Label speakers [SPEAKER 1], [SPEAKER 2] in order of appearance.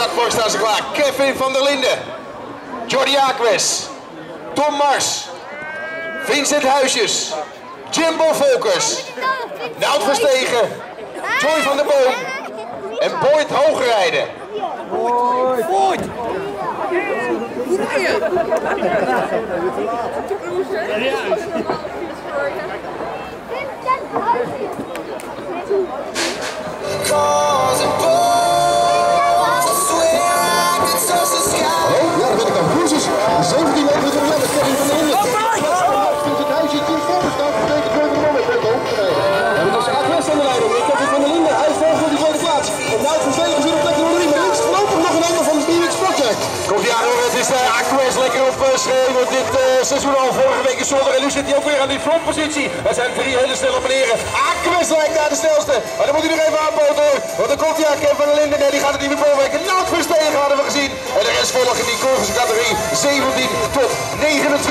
[SPEAKER 1] startblok staan ze klaar. Kevin van der Linden. Jordi Aquis. Tom Mars. Vincent Huisjes. Jimbo Volkers. Nout Verstegen. Joy van der Boom. En Boyd Hoogrijden.
[SPEAKER 2] Voort! Hoe rij je?
[SPEAKER 1] Project. Komt ja hoor, het is uh, Aquis lekker op uh, schreeuwen dit uh, seizoen al. Vorige week in zondag en nu zit hij ook weer aan die frontpositie. Er zijn drie hele snelle meneren. Aquis lijkt daar de snelste. Maar dan moet hij nog even aanpoten hoor. Want dan komt hij van der Linden. Nee, die gaat het niet meer voorwerken. Nout Verstegen hadden we gezien. En de rest volgt in die categorie 17 tot 29.